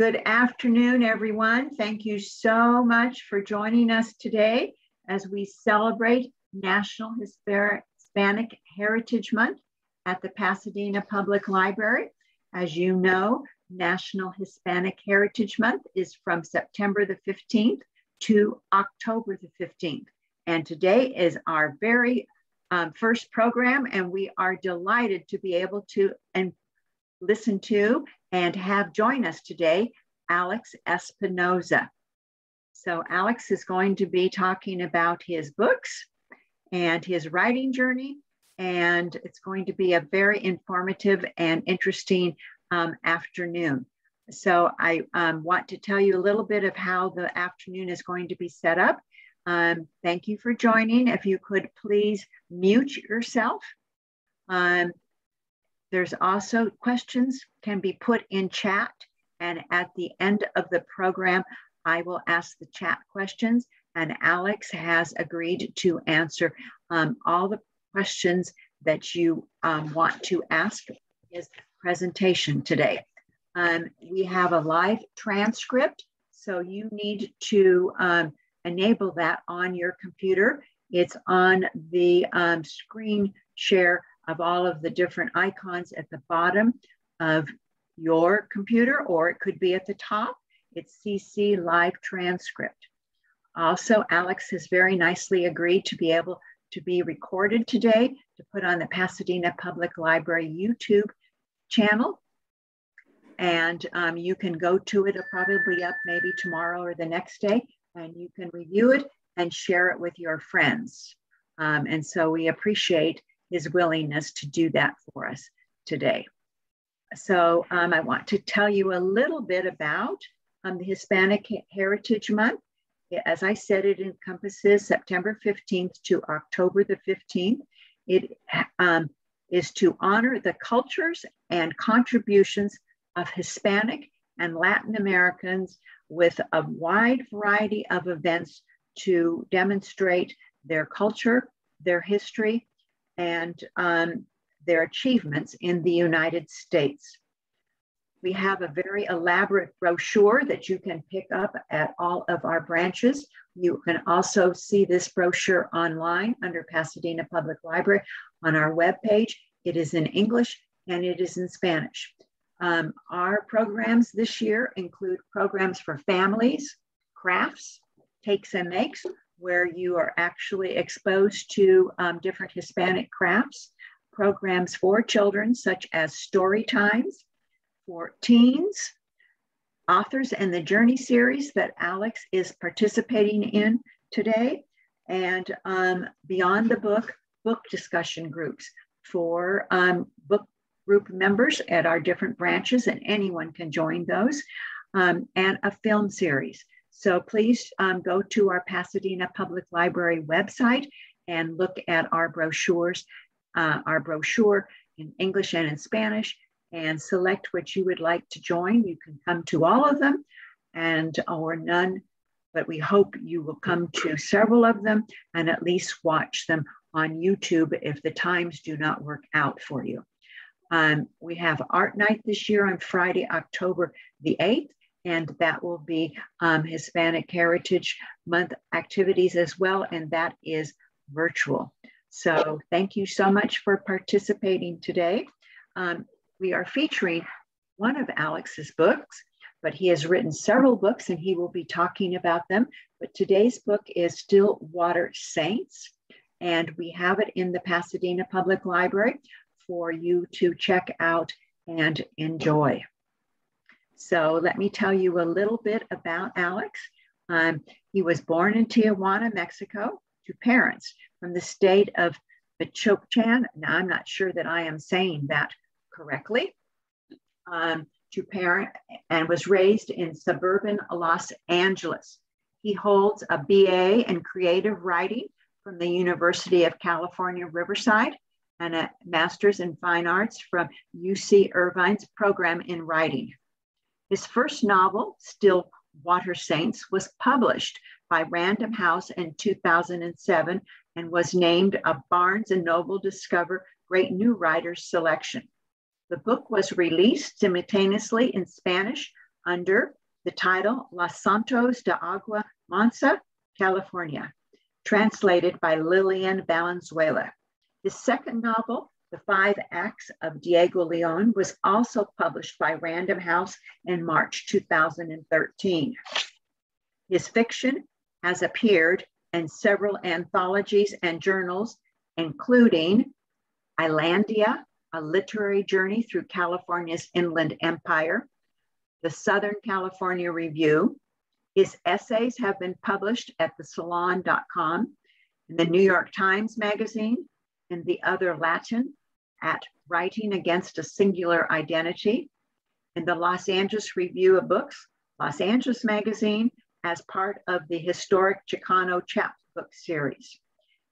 Good afternoon, everyone. Thank you so much for joining us today as we celebrate National Hispanic Heritage Month at the Pasadena Public Library. As you know, National Hispanic Heritage Month is from September the 15th to October the 15th. And today is our very um, first program, and we are delighted to be able to and listen to and have join us today Alex Espinoza. So, Alex is going to be talking about his books and his writing journey, and it's going to be a very informative and interesting um, afternoon. So, I um, want to tell you a little bit of how the afternoon is going to be set up. Um, thank you for joining. If you could please mute yourself. Um, there's also questions can be put in chat and at the end of the program, I will ask the chat questions and Alex has agreed to answer um, all the questions that you um, want to ask his presentation today. Um, we have a live transcript, so you need to um, enable that on your computer. It's on the um, screen share of all of the different icons at the bottom of your computer, or it could be at the top. It's CC Live Transcript. Also, Alex has very nicely agreed to be able to be recorded today to put on the Pasadena Public Library YouTube channel. And um, you can go to it, it'll probably up maybe tomorrow or the next day, and you can review it and share it with your friends. Um, and so we appreciate his willingness to do that for us today. So um, I want to tell you a little bit about um, the Hispanic Heritage Month. As I said, it encompasses September 15th to October the 15th. It um, is to honor the cultures and contributions of Hispanic and Latin Americans with a wide variety of events to demonstrate their culture, their history, and um, their achievements in the United States. We have a very elaborate brochure that you can pick up at all of our branches. You can also see this brochure online under Pasadena Public Library on our webpage. It is in English and it is in Spanish. Um, our programs this year include programs for families, crafts, takes and makes, where you are actually exposed to um, different Hispanic crafts programs for children, such as story times for teens, authors and the journey series that Alex is participating in today, and um, beyond the book, book discussion groups for um, book group members at our different branches, and anyone can join those, um, and a film series. So please um, go to our Pasadena Public Library website and look at our brochures uh, our brochure in English and in Spanish and select what you would like to join. You can come to all of them and or none, but we hope you will come to several of them and at least watch them on YouTube if the times do not work out for you. Um, we have art night this year on Friday, October the 8th, and that will be um, Hispanic Heritage Month activities as well, and that is virtual. So thank you so much for participating today. Um, we are featuring one of Alex's books, but he has written several books and he will be talking about them. But today's book is Still Water Saints, and we have it in the Pasadena Public Library for you to check out and enjoy. So let me tell you a little bit about Alex. Um, he was born in Tijuana, Mexico, to parents from the state of Michoacan. Now, I'm not sure that I am saying that correctly. Um, to parent and was raised in suburban Los Angeles. He holds a BA in creative writing from the University of California, Riverside, and a master's in fine arts from UC Irvine's program in writing. His first novel, Still Water Saints, was published by Random House in 2007 and was named a Barnes & Noble Discover Great New Writers selection. The book was released simultaneously in Spanish, under the title Los Santos de Agua Mansa, California, translated by Lillian Valenzuela. His second novel, The Five Acts of Diego Leon, was also published by Random House in March 2013. His fiction has appeared in several anthologies and journals, including Inlandia, a literary journey through California's inland empire, the Southern California Review. His essays have been published at the salon.com, in the New York Times Magazine, in the Other Latino, at Writing Against a Singular Identity, in the Los Angeles Review of Books, Los Angeles Magazine, as part of the historic Chicano chapbook series.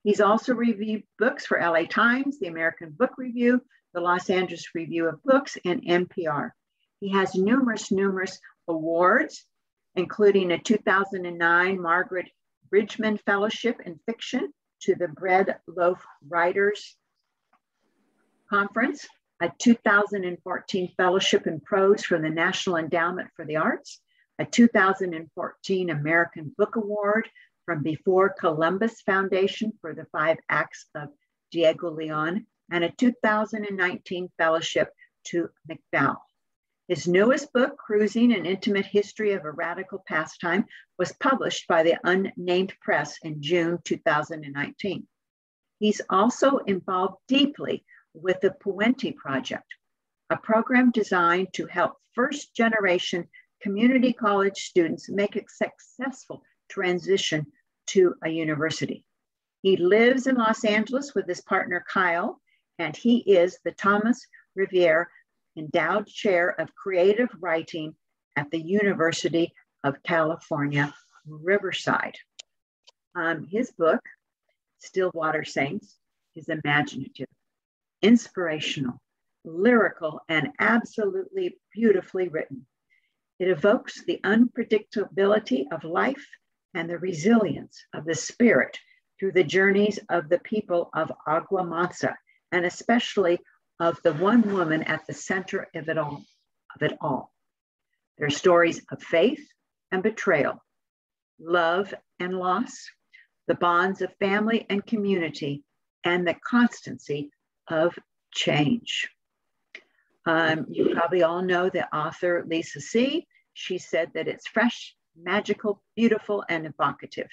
He's also reviewed books for LA Times, the American Book Review, the Los Angeles Review of Books, and NPR. He has numerous, numerous awards, including a 2009 Margaret Bridgman Fellowship in Fiction to the Bread Loaf Writers Conference, a 2014 Fellowship in Prose from the National Endowment for the Arts, a 2014 American Book Award from Before Columbus Foundation for the Five Acts of Diego Leon, and a 2019 fellowship to MacDowell. His newest book, Cruising An Intimate History of a Radical Pastime, was published by the Unnamed Press in June 2019. He's also involved deeply with the Puente Project, a program designed to help first generation community college students make a successful transition to a university. He lives in Los Angeles with his partner Kyle and he is the Thomas Rivera Endowed Chair of Creative Writing at the University of California, Riverside. Um, his book, Stillwater Saints, is imaginative, inspirational, lyrical, and absolutely beautifully written. It evokes the unpredictability of life and the resilience of the spirit through the journeys of the people of Agua Mansa and especially of the one woman at the center of it all. Of it all. Their stories of faith and betrayal, love and loss, the bonds of family and community, and the constancy of change. Um, you probably all know the author Lisa See She said that it's fresh, magical, beautiful, and evocative.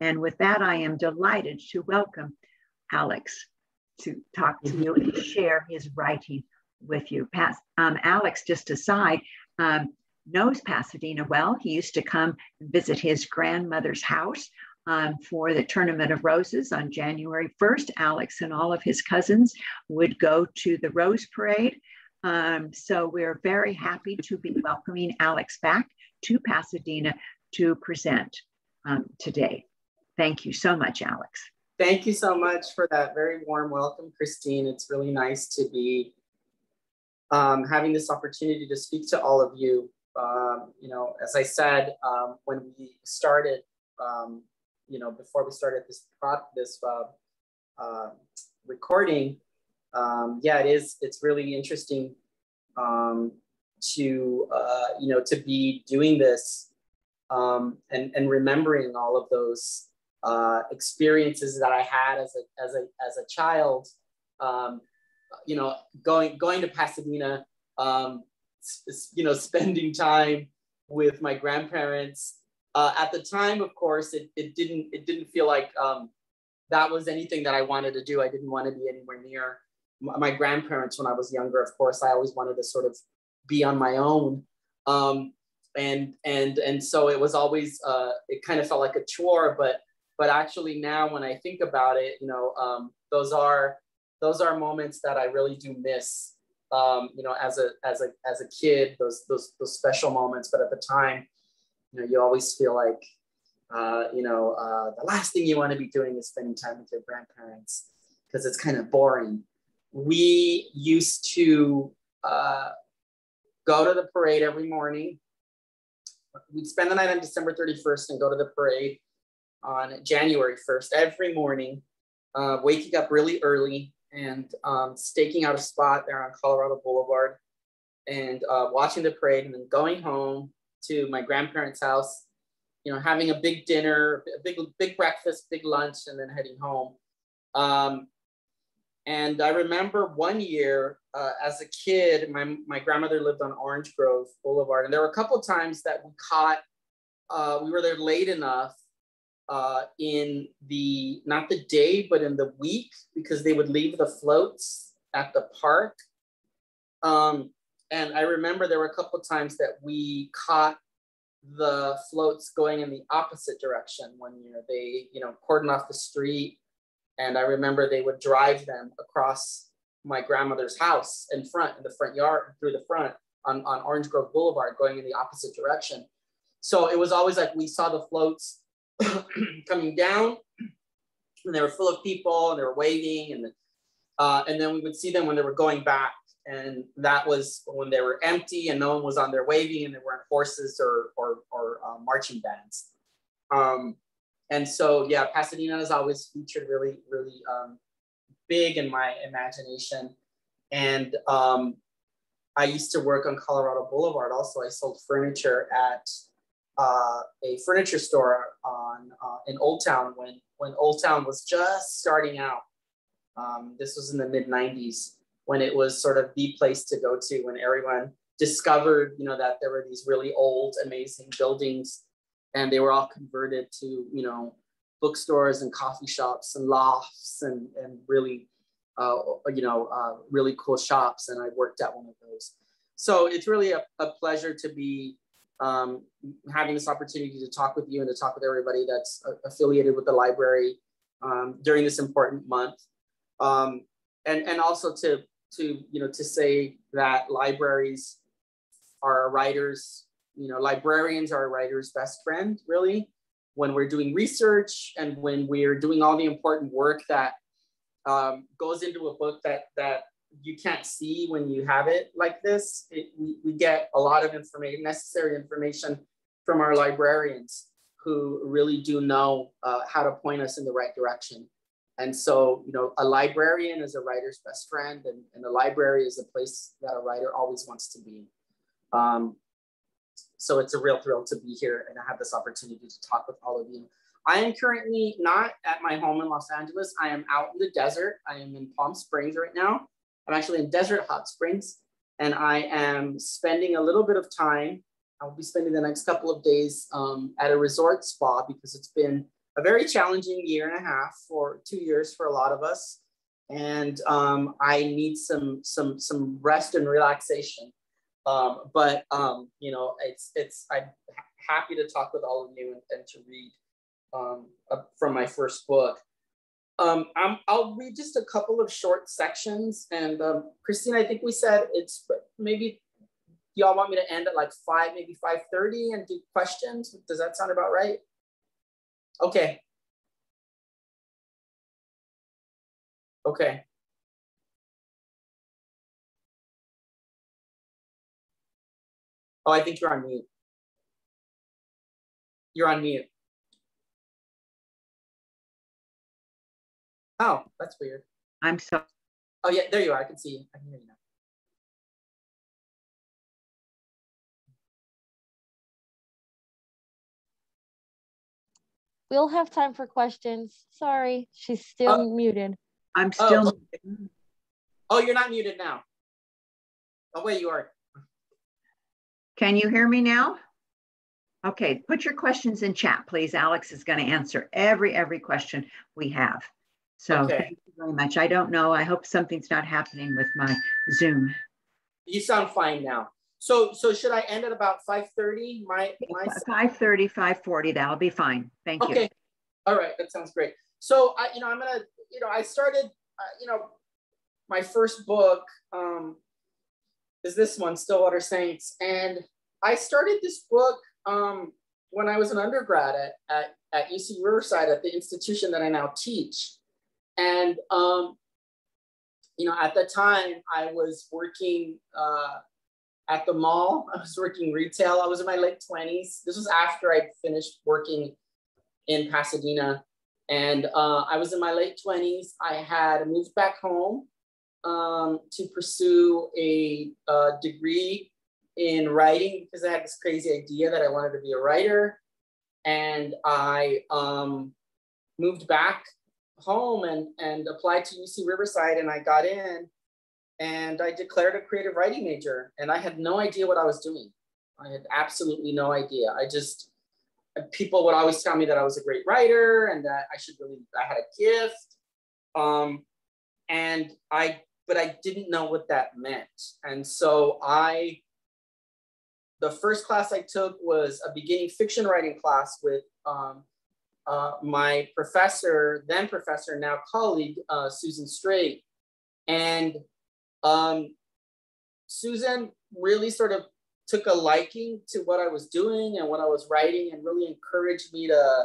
And with that, I am delighted to welcome Alex to talk to you and share his writing with you. Pas- um, Alex, just aside, um, knows Pasadena well. He used to come visit his grandmother's house um, for the Tournament of Roses on January 1st. Alex and all of his cousins would go to the Rose Parade. Um, so we're very happy to be welcoming Alex back to Pasadena to present um, today. Thank you so much, Alex. Thank you so much for that very warm welcome, Christine. It's really nice to be um, having this opportunity to speak to all of you. Um, you know, as I said, um, when we started, um, you know, before we started this this uh, uh, recording, um, yeah, it is. It's really interesting um, to uh, you know to be doing this and and remembering all of those uh, experiences that I had as a, as a, as a child, um, you know, going, going to Pasadena, um, you know, spending time with my grandparents. Uh, at the time, of course, it, it didn't, it didn't feel like um, that was anything that I wanted to do. I didn't want to be anywhere near my grandparents when I was younger. Of course, I always wanted to sort of be on my own. Um, and and and so it was always uh, it kind of felt like a chore but but actually now when I think about it, you know, um, those are those are moments that I really do miss. Um, you know, as a as a as a kid, those those those special moments. But at the time, you know, you always feel like, uh, you know, uh, the last thing you want to be doing is spending time with your grandparents because it's kind of boring. We used to uh, go to the parade every morning. We'd spend the night on December 31st and go to the parade on January 1st every morning, uh, waking up really early and um, staking out a spot there on Colorado Boulevard and uh, watching the parade and then going home to my grandparents' house, you know, having a big dinner, a big, big breakfast, big lunch, and then heading home. Um, and I remember one year uh, as a kid, my, my grandmother lived on Orange Grove Boulevard. And there were a couple times that we caught, uh, we were there late enough uh, in the, not the day, but in the week, because they would leave the floats at the park. Um, and I remember there were a couple times that we caught the floats going in the opposite direction one year. They, you know, cordoned off the street. And I remember they would drive them across my grandmother's house in front, in the front yard, through the front on, on Orange Grove Boulevard, going in the opposite direction. So it was always like we saw the floats coming down and they were full of people and they were waving and, uh, and then we would see them when they were going back and that was when they were empty and no one was on there waving and there weren't horses or, or, or uh, marching bands. Um, and so, yeah, Pasadena has always featured really, really um, big in my imagination. And um, I used to work on Colorado Boulevard. Also, I sold furniture at uh, a furniture store on uh, in Old Town when when Old Town was just starting out. Um, this was in the mid '90s when it was sort of the place to go to when everyone discovered, you know, that there were these really old, amazing buildings and they were all converted to, you know, bookstores and coffee shops and lofts and, and really, uh, you know, uh, really cool shops. And I worked at one of those. So it's really a, a pleasure to be um, having this opportunity to talk with you and to talk with everybody that's affiliated with the library um, during this important month. Um, and, and also to to you know to say that libraries are a writer's you know librarians are a writer's best friend really. When we're doing research and when we're doing all the important work that um, goes into a book that that you can't see when you have it like this it, we, we get a lot of information necessary information from our librarians who really do know uh, how to point us in the right direction and so, you know, a librarian is a writer's best friend, and, and a library is a place that a writer always wants to be. Um, so it's a real thrill to be here and I have this opportunity to talk with all of you. I am currently not at my home in Los Angeles. I am out in the desert. I am in Palm Springs right now. I'm actually in Desert Hot Springs, and I am spending a little bit of time. I'll be spending the next couple of days um, at a resort spa because it's been a very challenging year and a half for two years for a lot of us. And um, I need some, some, some rest and relaxation. Um, but, um, you know, it's, it's, I'm happy to talk with all of you and, and to read um, from my first book. Um, i will read just a couple of short sections. And um, Christine, I think we said it's maybe y'all want me to end at like five, maybe 5.30 and do questions. Does that sound about right? Okay. Okay. Oh, I think you're on mute. You're on mute. Oh, that's weird. I'm sorry. Oh yeah, there you are. I can see you. I can hear you now. We'll have time for questions. Sorry, she's still uh, oh, oh. muted. I'm still. Oh. oh, you're not muted now. Oh, wait, you are. Can you hear me now? Okay, put your questions in chat, please. Alex is going to answer every every question we have. So okay. thank you very much. I don't know. I hope something's not happening with my Zoom. You sound fine now. So, so should I end at about 5.30? My, my 5.30, 5.40, that'll be fine. Thank okay. you. Okay. All right. That sounds great. So, I, you know, I'm going to, you know, I started, uh, you know, my first book um, is this one, Stillwater Saints. And I started this book um, when I was an undergrad at, at, at UC Riverside at the institution that I now teach. And, um, you know, at the time I was working uh, at the mall. I was working retail. I was in my late 20s. This was after I finished working in Pasadena. And uh, I was in my late 20s. I had moved back home um, to pursue a, a degree in writing because I had this crazy idea that I wanted to be a writer. And I um, moved back home and, and applied to UC Riverside and I got in and I declared a creative writing major and I had no idea what I was doing. I had absolutely no idea. I just, people would always tell me that I was a great writer and that I should really, I had a gift. Um, and I, but I didn't know what that meant. And so I, the first class I took was a beginning fiction writing class with um, uh, my professor, then professor, now colleague, uh, Susan Straight. And um, Susan really sort of took a liking to what I was doing and what I was writing and really encouraged me to,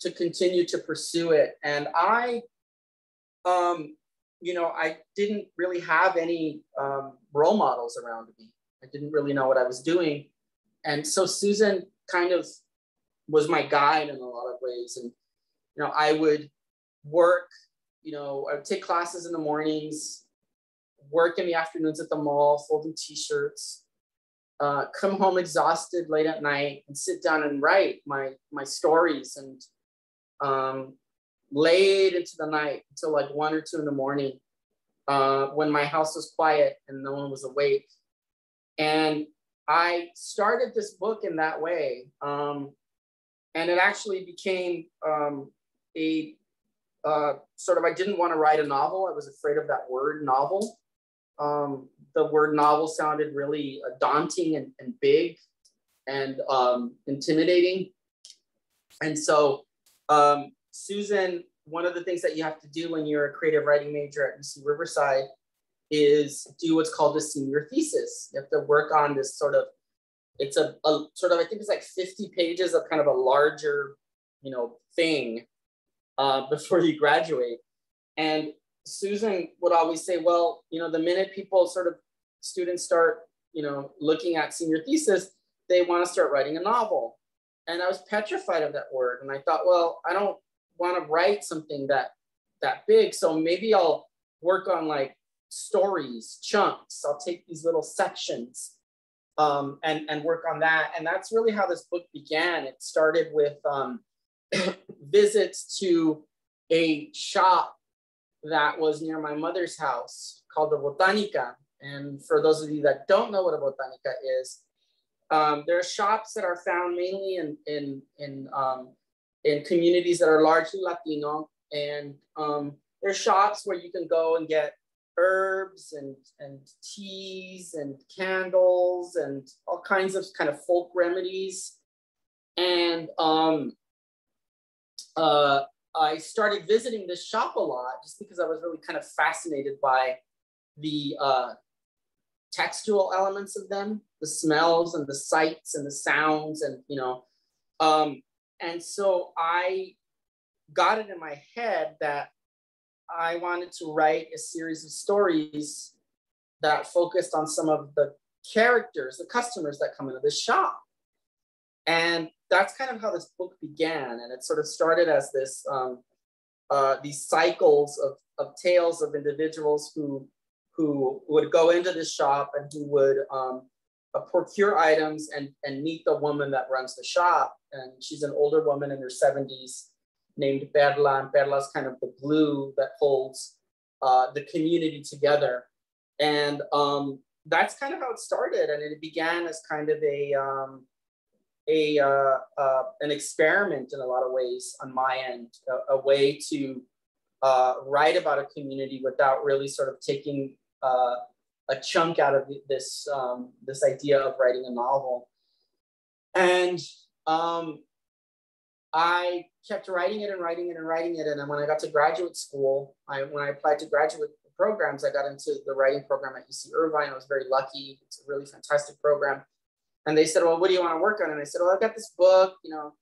to continue to pursue it. And I, um, you know, I didn't really have any um, role models around me. I didn't really know what I was doing. And so Susan kind of was my guide in a lot of ways. And, you know, I would work, you know, I would take classes in the mornings, work in the afternoons at the mall, folding t-shirts, uh, come home exhausted late at night and sit down and write my, my stories and um, late into the night until like one or two in the morning uh, when my house was quiet and no one was awake. And I started this book in that way. Um, and it actually became um, a uh, sort of, I didn't want to write a novel. I was afraid of that word novel. Um, the word novel sounded really uh, daunting and, and, big and um, intimidating. And so um, Susan, one of the things that you have to do when you're a creative writing major at UC Riverside is do what's called a senior thesis. You have to work on this sort of, it's a, a sort of, I think it's like 50 pages of kind of a larger, you know, thing uh, before you graduate. And Susan would always say, well, you know, the minute people sort of, students start, you know, looking at senior thesis, they want to start writing a novel. And I was petrified of that word. And I thought, well, I don't want to write something that that big. So maybe I'll work on like stories, chunks. I'll take these little sections um, and, and work on that. And that's really how this book began. It started with um, visits to a shop that was near my mother's house called the Botanica. And for those of you that don't know what a Botanica is, um, there are shops that are found mainly in, in, in um, in communities that are largely Latino. And um, there's shops where you can go and get herbs and, and teas and candles and all kinds of kind of folk remedies. And um, uh, I started visiting this shop a lot just because I was really kind of fascinated by the uh, textual elements of them, the smells and the sights and the sounds and, you know, um, and so I got it in my head that I wanted to write a series of stories that focused on some of the characters, the customers that come into the shop. And that's kind of how this book began. And it sort of started as this, um, uh, these cycles of, of tales of individuals who, who would go into this shop and who would um, uh, procure items and, and meet the woman that runs the shop. And she's an older woman in her 70s named Perla. And is kind of the glue that holds uh, the community together. And um, that's kind of how it started. And it began as kind of a, um, a uh, uh, an experiment in a lot of ways on my end, a, a way to uh, write about a community without really sort of taking uh, a chunk out of this um, this idea of writing a novel, and um, I kept writing it and writing it and writing it. And then when I got to graduate school, I when I applied to graduate programs, I got into the writing program at UC Irvine. I was very lucky. It's a really fantastic program. And they said, "Well, what do you want to work on?" And I said, "Well, I've got this book, you know,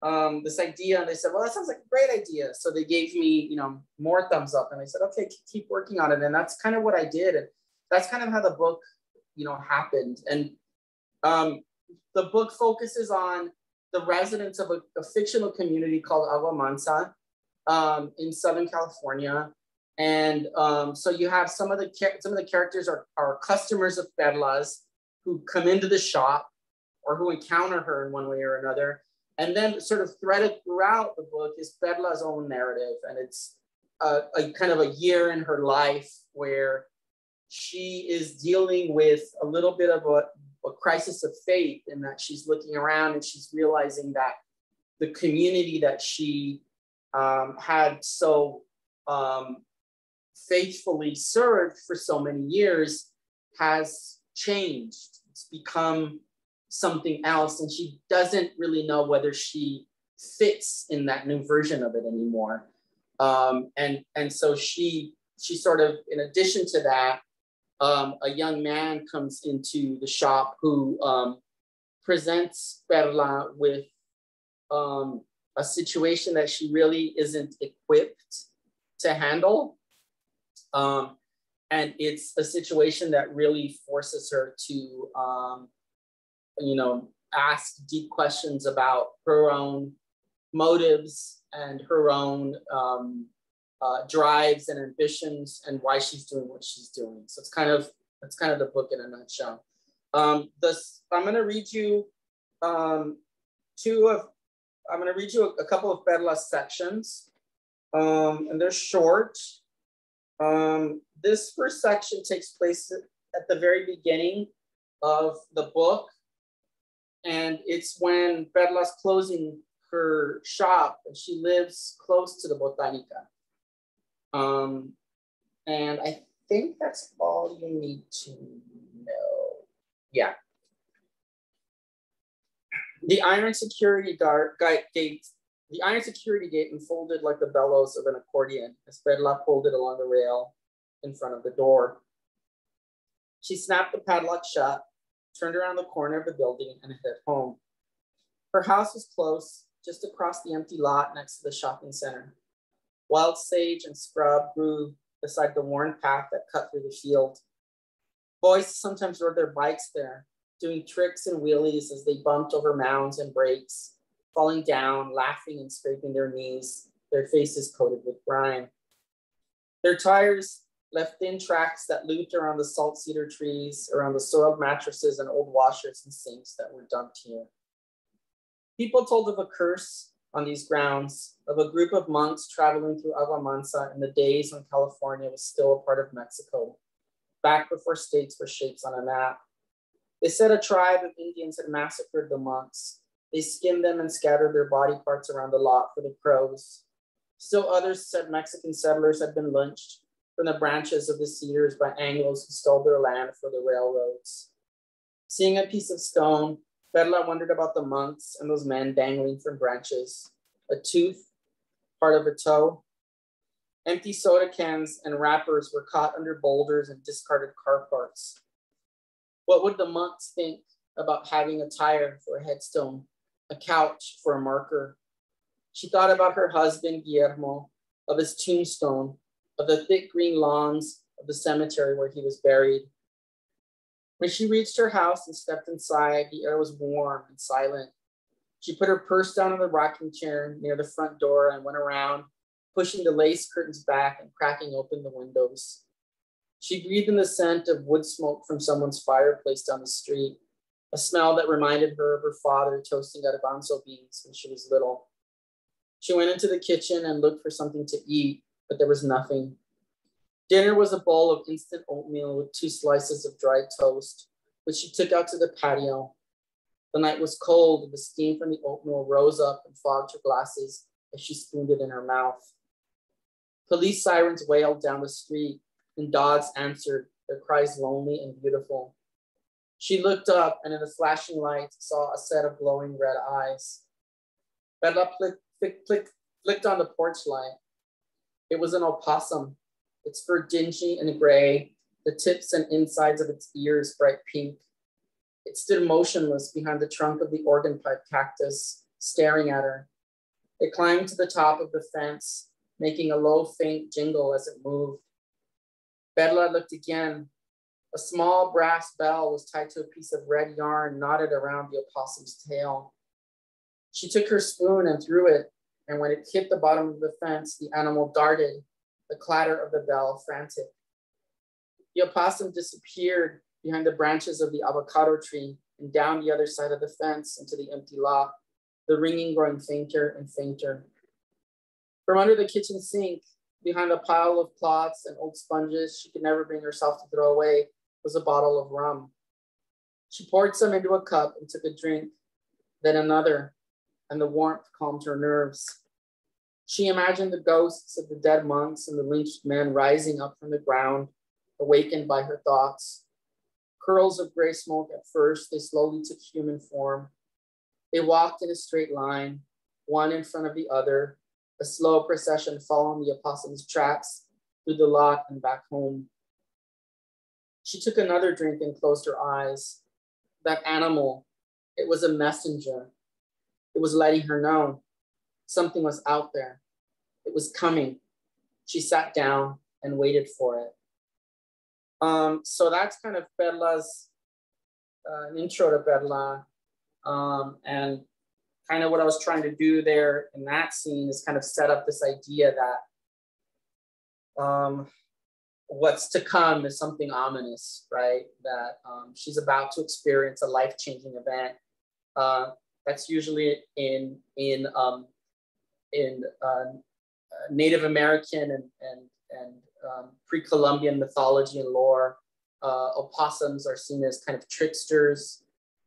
um, this idea." And they said, "Well, that sounds like a great idea." So they gave me, you know, more thumbs up. And I said, "Okay, keep working on it." And that's kind of what I did. And that's kind of how the book, you know, happened. And um, the book focuses on the residents of a, a fictional community called Agua Mansa um, in Southern California. And um, so you have some of the some of the characters are, are customers of Perlas who come into the shop or who encounter her in one way or another. And then sort of threaded throughout the book is Perla's own narrative. And it's a, a kind of a year in her life where she is dealing with a little bit of a, a crisis of faith in that she's looking around and she's realizing that the community that she um, had so um, faithfully served for so many years has changed. Become something else, and she doesn't really know whether she fits in that new version of it anymore. Um, and and so she she sort of, in addition to that, um, a young man comes into the shop who um, presents Perla with um, a situation that she really isn't equipped to handle. And it's a situation that really forces her to, um, you know, ask deep questions about her own motives and her own um, uh, drives and ambitions and why she's doing what she's doing. So it's kind of that's kind of the book in a nutshell. Um, this I'm going to read you um, two of I'm going to read you a, a couple of Perla's sections, um, and they're short. Um, this first section takes place at the very beginning of the book, and it's when Perla's closing her shop, and she lives close to the Botanica. Um, and I think that's all you need to know. Yeah. The iron security guard, gate, the iron security gate unfolded like the bellows of an accordion as Perla pulled it along the rail in front of the door. She snapped the padlock shut, turned around the corner of the building, and headed home. Her house was close, just across the empty lot next to the shopping center. Wild sage and scrub grew beside the worn path that cut through the field. Boys sometimes rode their bikes there, doing tricks and wheelies as they bumped over mounds and breaks, falling down, laughing and scraping their knees, their faces coated with grime. Their tires left thin tracks that looped around the salt cedar trees, around the soiled mattresses and old washers and sinks that were dumped here. People told of a curse on these grounds of a group of monks traveling through Agua Mansa in the days when California was still a part of Mexico, back before states were shapes on a map. They said a tribe of Indians had massacred the monks. They skinned them and scattered their body parts around the lot for the crows. Still others said Mexican settlers had been lynched from the branches of the cedars by Anglos who stole their land for the railroads. Seeing a piece of stone, Perla wondered about the monks and those men dangling from branches, a tooth, part of a toe. Empty soda cans and wrappers were caught under boulders and discarded car parts. What would the monks think about having a tire for a headstone, a couch for a marker? She thought about her husband, Guillermo, of his tombstone, of the thick green lawns of the cemetery where he was buried, when she reached her house and stepped inside, the air was warm and silent. She put her purse down on the rocking chair near the front door and went around, pushing the lace curtains back and cracking open the windows. She breathed in the scent of wood smoke from someone's fireplace down the street, a smell that reminded her of her father toasting garbanzo beans when she was little. She went into the kitchen and looked for something to eat, but there was nothing. Dinner was a bowl of instant oatmeal with two slices of dried toast, which she took out to the patio. The night was cold, and the steam from the oatmeal rose up and fogged her glasses as she spooned it in her mouth. Police sirens wailed down the street, and dogs answered, their cries lonely and beautiful. She looked up and in the flashing light saw a set of glowing red eyes. Perla flicked on the porch light. It was an opossum its fur dingy and gray, the tips and insides of its ears bright pink. It stood motionless behind the trunk of the organ pipe cactus, staring at her. It climbed to the top of the fence, making a low, faint jingle as it moved. Perla looked again. A small brass bell was tied to a piece of red yarn knotted around the opossum's tail. She took her spoon and threw it, and when it hit the bottom of the fence, the animal darted, the clatter of the bell frantic. The opossum disappeared behind the branches of the avocado tree and down the other side of the fence into the empty lot, the ringing growing fainter and fainter. From under the kitchen sink, behind a pile of cloths and old sponges she could never bring herself to throw away, was a bottle of rum. She poured some into a cup and took a drink, then another, and the warmth calmed her nerves. She imagined the ghosts of the dead monks and the lynched men rising up from the ground, awakened by her thoughts. Curls of gray smoke at first, they slowly took human form. They walked in a straight line, one in front of the other, a slow procession following the apostles' tracks through the lot and back home. She took another drink and closed her eyes. That animal, it was a messenger. It was letting her know something was out there. It was coming. She sat down and waited for it. Um, so that's kind of Perla's uh, an intro to Perla. Um, and kind of what I was trying to do there in that scene is kind of set up this idea that um, what's to come is something ominous, right? That um, she's about to experience a life-changing event. Uh, that's usually in in um, in uh, Native American and and and um, pre-Columbian mythology and lore. Uh, opossums are seen as kind of tricksters,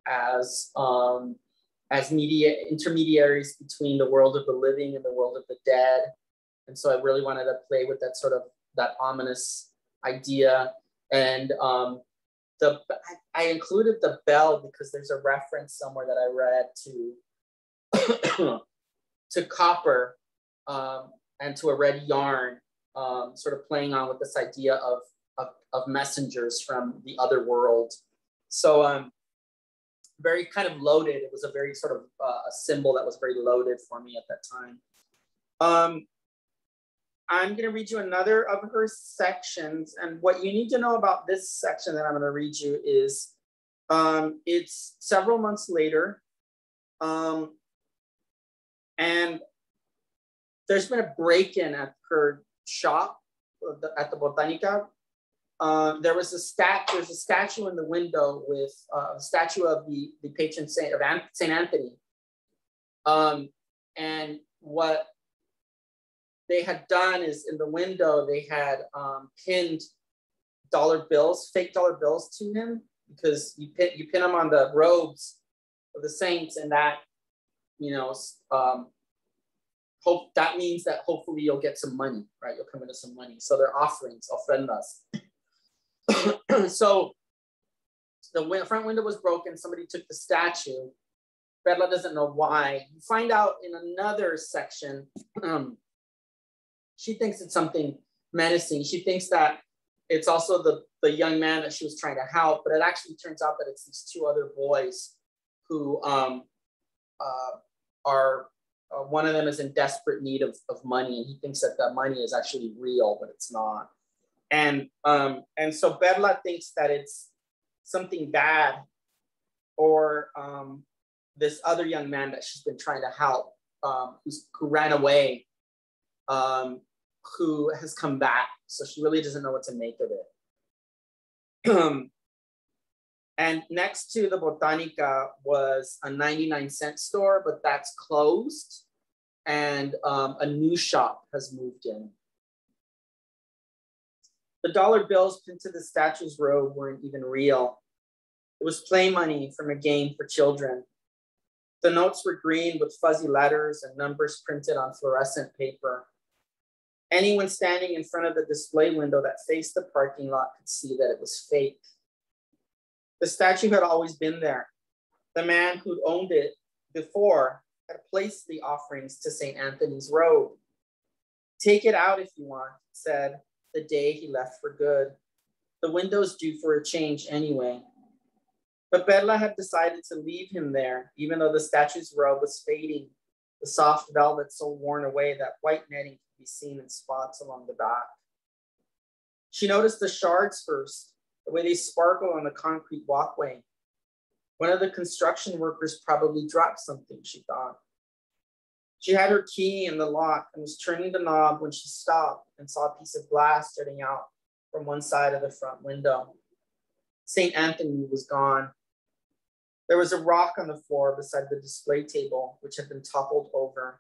as um, as media intermediaries between the world of the living and the world of the dead. And so I really wanted to play with that sort of that ominous idea. And um, the I included the bell because there's a reference somewhere that I read to to copper um, and to a red yarn, um, sort of playing on with this idea of, of, messengers from the other world. So um, very kind of loaded. It was a very sort of uh, a symbol that was very loaded for me at that time. Um, I'm going to read you another of her sections. And what you need to know about this section that I'm going to read you is um, it's several months later. Um, and there's been a break-in at her shop at the Botanica uh, there was a stat. There's a statue in the window with uh, a statue of the the patron saint of Saint Anthony. Um, and what they had done is in the window they had um, pinned dollar bills, fake dollar bills to him because you pin you pin them on the robes of the saints, and that you know um, hope that means that hopefully you'll get some money, right? You'll come into some money. So they're offerings, ofrendas. so the front window was broken. Somebody took the statue. Perla doesn't know why. You find out in another section, um, she thinks it's something menacing. She thinks that it's also the, the young man that she was trying to help, but it actually turns out that it's these two other boys who um, uh, are, uh, one of them is in desperate need of, of money, and he thinks that the money is actually real, but it's not. And, um, and so Perla thinks that it's something bad or um, this other young man that she's been trying to help um, who ran away, um, who has come back. So she really doesn't know what to make of it. Um, and next to the Botanica was a 99 cent store, but that's closed. And um, a new shop has moved in. The dollar bills pinned to the statue's robe weren't even real. It was play money from a game for children. The notes were green with fuzzy letters and numbers printed on fluorescent paper. Anyone standing in front of the display window that faced the parking lot could see that it was fake. The statue had always been there. The man who'd owned it before had placed the offerings to St. Anthony's robe. Take it out if you want, said, the day he left for good. The window's due for a change anyway. But Perla had decided to leave him there, even though the statue's robe was fading, the soft velvet so worn away that white netting be seen in spots along the back. She noticed the shards first, the way they sparkle on the concrete walkway. One of the construction workers probably dropped something, she thought. She had her key in the lock and was turning the knob when she stopped and saw a piece of glass jutting out from one side of the front window. St. Anthony was gone. There was a rock on the floor beside the display table, which had been toppled over.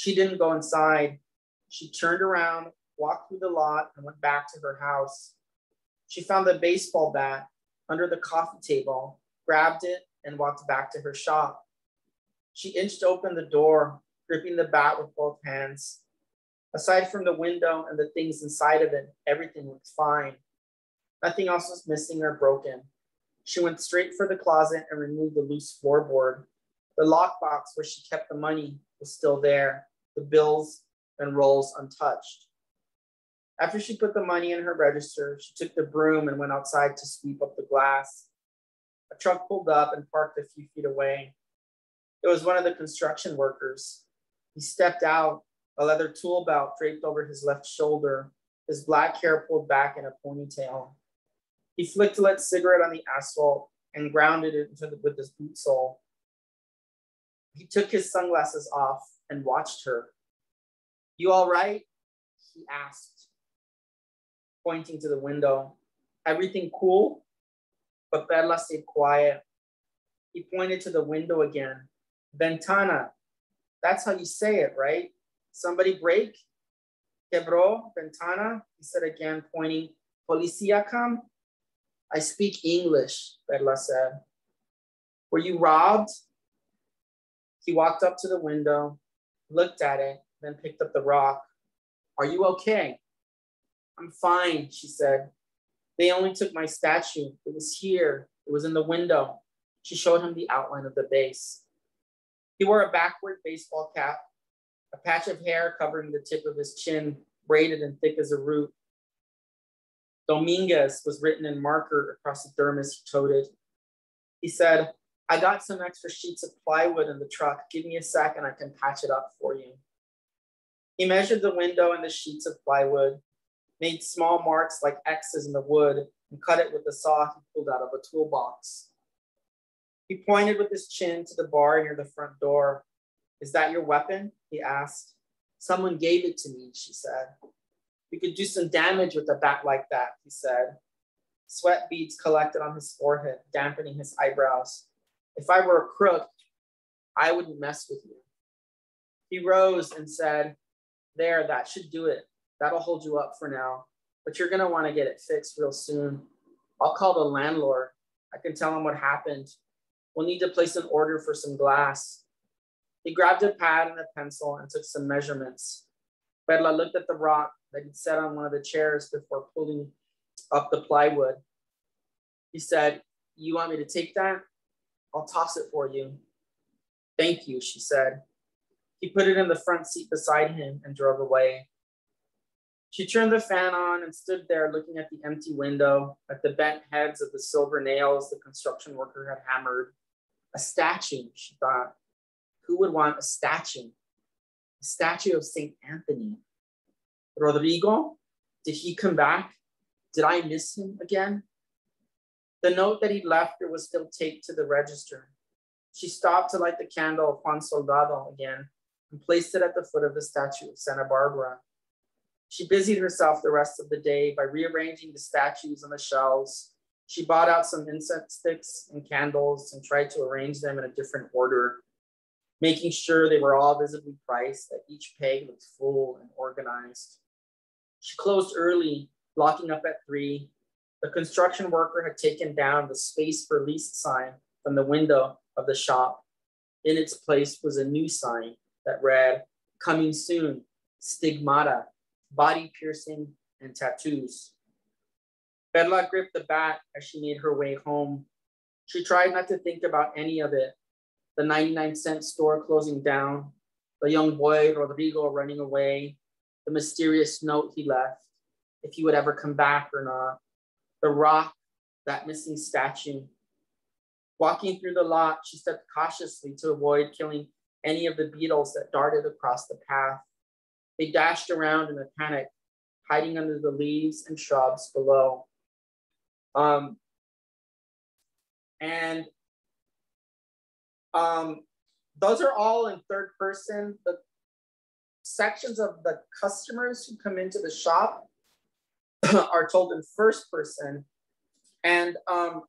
She didn't go inside. She turned around, walked through the lot, and went back to her house. She found the baseball bat under the coffee table, grabbed it, and walked back to her shop. She inched open the door, gripping the bat with both hands. Aside from the window and the things inside of it, everything looked fine. Nothing else was missing or broken. She went straight for the closet and removed the loose floorboard. The lockbox where she kept the money was still there, the bills and rolls untouched. After she put the money in her register, she took the broom and went outside to sweep up the glass. A truck pulled up and parked a few feet away. It was one of the construction workers. He stepped out, a leather tool belt draped over his left shoulder, his black hair pulled back in a ponytail. He flicked a lit cigarette on the asphalt and grounded it the, with his boot sole. He took his sunglasses off and watched her. You all right? He asked, pointing to the window. Everything cool? But Perla stayed quiet. He pointed to the window again. Ventana. That's how you say it, right? Somebody break? Quebró, ventana? He said again, pointing. Policia come? I speak English, Perla said. Were you robbed? He walked up to the window, looked at it, then picked up the rock. Are you okay? I'm fine, she said. They only took my statue. It was here. It was in the window. She showed him the outline of the base. He wore a backward baseball cap, a patch of hair covering the tip of his chin, braided and thick as a root. Dominguez was written in marker across the thermos he toted. He said, I got some extra sheets of plywood in the truck. Give me a sec and I can patch it up for you. He measured the window and the sheets of plywood, made small marks like X's in the wood, and cut it with the saw he pulled out of a toolbox. He pointed with his chin to the bar near the front door. Is that your weapon? He asked. Someone gave it to me, she said. We could do some damage with a bat like that, he said. Sweat beads collected on his forehead, dampening his eyebrows. If I were a crook, I wouldn't mess with you. He rose and said, There, that should do it. That'll hold you up for now, but you're going to want to get it fixed real soon. I'll call the landlord. I can tell him what happened. We'll need to place an order for some glass. He grabbed a pad and a pencil and took some measurements. Perla looked at the rock that he'd set on one of the chairs before pulling up the plywood. He said, You want me to take that? I'll toss it for you. Thank you, she said. He put it in the front seat beside him and drove away. She turned the fan on and stood there looking at the empty window, at the bent heads of the silver nails the construction worker had hammered. A statue, she thought. Who would want a statue? A statue of St. Anthony. Rodrigo, did he come back? Did I miss him again? The note that he'd left her was still taped to the register. She stopped to light the candle of Juan Soldado again and placed it at the foot of the statue of Santa Barbara. She busied herself the rest of the day by rearranging the statues on the shelves. She bought out some incense sticks and candles and tried to arrange them in a different order, making sure they were all visibly priced, that each peg looked full and organized. She closed early, locking up at three. The construction worker had taken down the space for lease sign from the window of the shop. In its place was a new sign that read, Coming soon, stigmata, body piercing, and tattoos. Perla gripped the bat as she made her way home. She tried not to think about any of it the 99 cent store closing down, the young boy Rodrigo running away, the mysterious note he left, if he would ever come back or not, the rock, that missing statue. Walking through the lot, she stepped cautiously to avoid killing any of the beetles that darted across the path. They dashed around in a panic, hiding under the leaves and shrubs below. Um, and um, those are all in third person. The sections of the customers who come into the shop are told in first person. And um,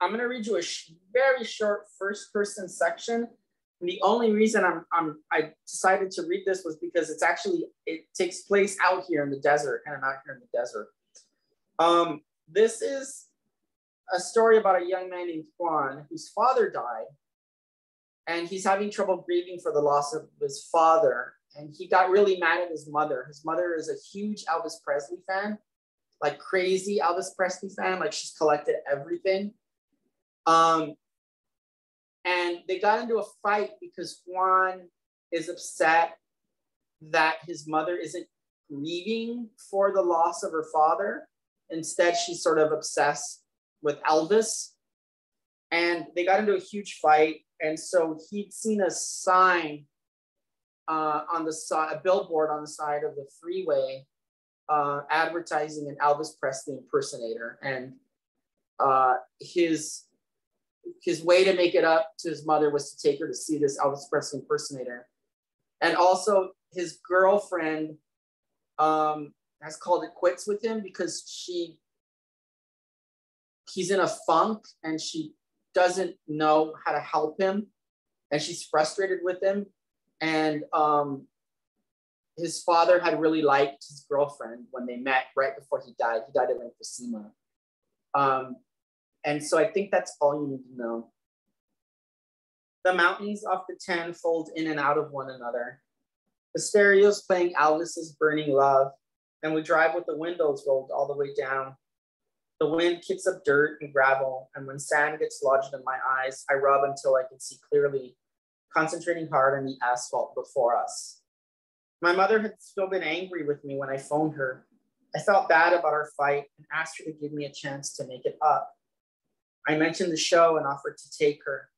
I'm going to read you a sh- very short first person section. And the only reason I'm, I'm, I decided to read this was because it's actually, it takes place out here in the desert and I'm out here in the desert. Um, this is a story about a young man named Juan whose father died and he's having trouble grieving for the loss of his father. And he got really mad at his mother. His mother is a huge Elvis Presley fan, like crazy Elvis Presley fan, like she's collected everything. Um, and they got into a fight because Juan is upset that his mother isn't grieving for the loss of her father. Instead, she's sort of obsessed with Elvis. And they got into a huge fight. And so he'd seen a sign uh, on the side, a billboard on the side of the freeway uh, advertising an Elvis Presley impersonator. And uh, his his way to make it up to his mother was to take her to see this Elvis Presley impersonator. And also his girlfriend um, has called it quits with him because she he's in a funk and she doesn't know how to help him and she's frustrated with him and um, his father had really liked his girlfriend when they met right before he died. He died of emphysema um, and so i think that's all you need to know. The mountains off the 10 fold in and out of one another. The stereo's playing elvis's burning love. And we drive with the windows rolled all the way down. The wind kicks up dirt and gravel, and when sand gets lodged in my eyes, I rub until I can see clearly, concentrating hard on the asphalt before us. My mother had still been angry with me when I phoned her. I felt bad about our fight and asked her to give me a chance to make it up. I mentioned the show and offered to take her.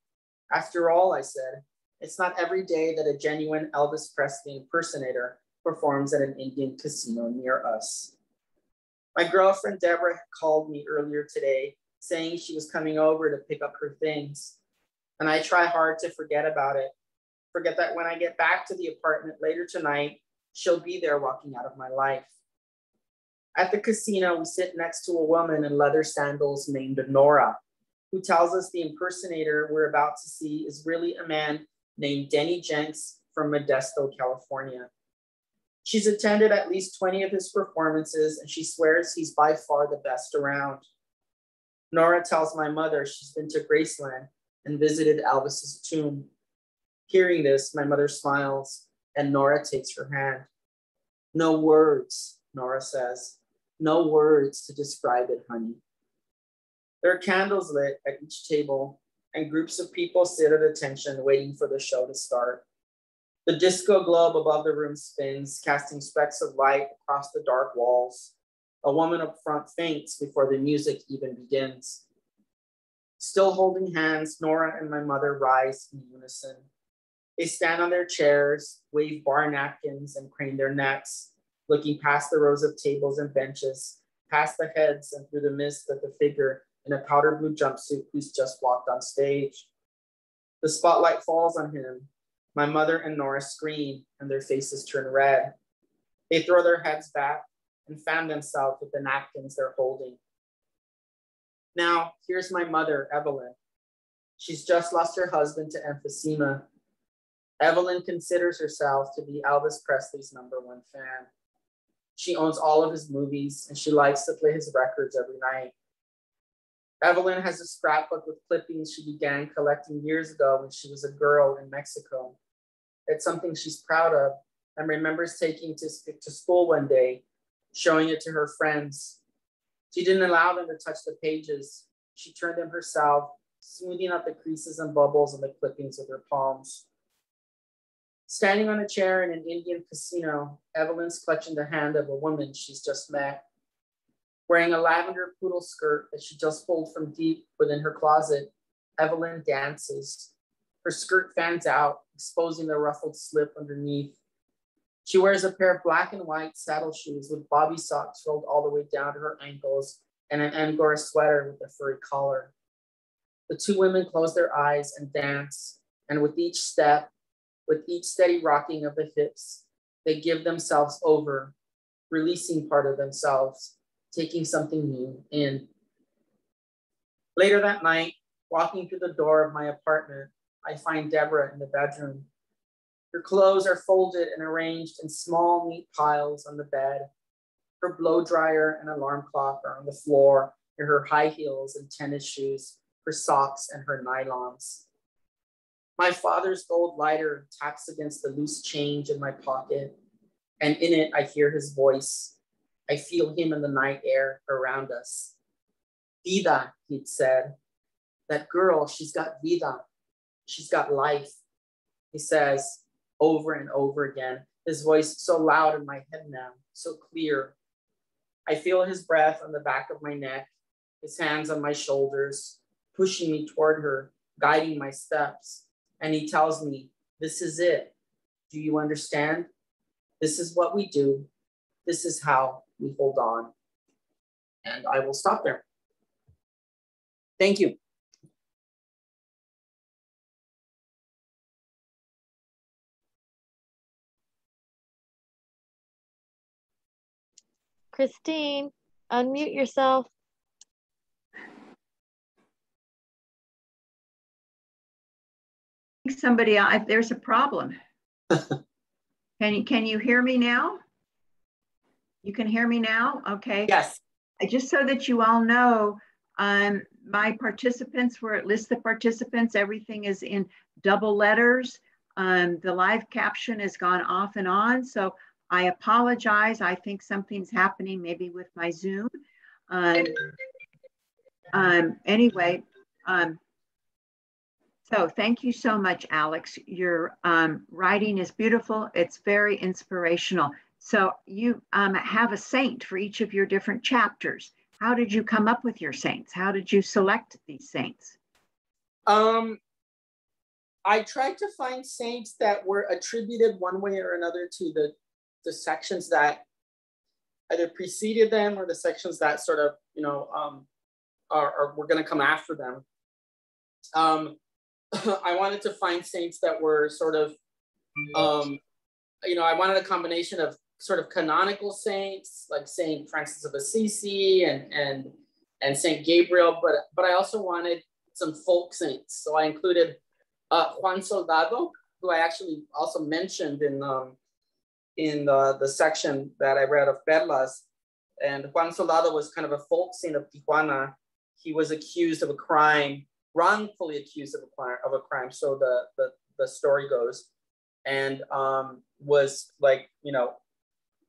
After all, I said, it's not every day that a genuine Elvis Presley impersonator performs at an Indian casino near us. My girlfriend Deborah called me earlier today saying she was coming over to pick up her things. And I try hard to forget about it. Forget that when I get back to the apartment later tonight, she'll be there walking out of my life. At the casino, we sit next to a woman in leather sandals named Nora, who tells us the impersonator we're about to see is really a man named Denny Jenks from Modesto, California. She's attended at least 20 of his performances, and she swears he's by far the best around. Nora tells my mother she's been to Graceland and visited Elvis's tomb. Hearing this, my mother smiles, and Nora takes her hand. No words, Nora says. No words to describe it, honey. There are candles lit at each table, and groups of people sit at attention waiting for the show to start. The disco globe above the room spins, casting specks of light across the dark walls. A woman up front faints before the music even begins. Still holding hands, Nora and my mother rise in unison. They stand on their chairs, wave bar napkins, and crane their necks, looking past the rows of tables and benches, past the heads and through the mist of the figure in a powder blue jumpsuit who's just walked on stage. The spotlight falls on him, my mother and Nora scream and their faces turn red. They throw their heads back and fan themselves with the napkins they're holding. Now, here's my mother, Evelyn. She's just lost her husband to emphysema. Evelyn considers herself to be Elvis Presley's number one fan. She owns all of his movies and she likes to play his records every night. Evelyn has a scrapbook with clippings she began collecting years ago when she was a girl in Mexico. It's something she's proud of and remembers taking to, to school one day, showing it to her friends. She didn't allow them to touch the pages. She turned them herself, smoothing out the creases and bubbles on the clippings with her palms. Standing on a chair in an Indian casino, Evelyn's clutching the hand of a woman she's just met. Wearing a lavender poodle skirt that she just pulled from deep within her closet, Evelyn dances. Her skirt fans out, exposing the ruffled slip underneath. She wears a pair of black and white saddle shoes with bobby socks rolled all the way down to her ankles and an Angora sweater with a furry collar. The two women close their eyes and dance, and with each step, with each steady rocking of the hips, they give themselves over, releasing part of themselves, taking something new in. Later that night, walking through the door of my apartment, I find Deborah in the bedroom. Her clothes are folded and arranged in small, neat piles on the bed. Her blow dryer and alarm clock are on the floor, and her high heels and tennis shoes, her socks and her nylons. My father's gold lighter taps against the loose change in my pocket, and in it I hear his voice. I feel him in the night air around us. Vida, he'd said. That girl, she's got vida. She's got life. He says over and over again, his voice so loud in my head now, so clear. I feel his breath on the back of my neck, his hands on my shoulders, pushing me toward her, guiding my steps. And he tells me, This is it. Do you understand? This is what we do. This is how we hold on. And I will stop there. Thank you. Christine, unmute yourself. Somebody, I, there's a problem. can you can you hear me now? You can hear me now? Okay. Yes. Just so that you all know, um, my participants were it lists the participants. Everything is in double letters. Um, the live caption has gone off and on. So I apologize. I think something's happening maybe with my Zoom. Um, um, anyway, um, so thank you so much, Alex. Your um, writing is beautiful. It's very inspirational. So you um, have a saint for each of your different chapters. How did you come up with your saints? How did you select these saints? Um, I tried to find saints that were attributed one way or another to the, the sections that either preceded them or the sections that sort of, you know, um, are, are were going to come after them. Um, I wanted to find saints that were sort of, um, you know, I wanted a combination of sort of canonical saints like Saint Francis of Assisi and and and Saint Gabriel, but but I also wanted some folk saints. So I included uh, Juan Soldado, who I actually also mentioned in um, in the, the section that I read of Perlas. And Juan Soldado was kind of a folk saint of Tijuana. He was accused of a crime wrongfully accused of a crime, of a crime. So the, the, the story goes, and um, was like, you know,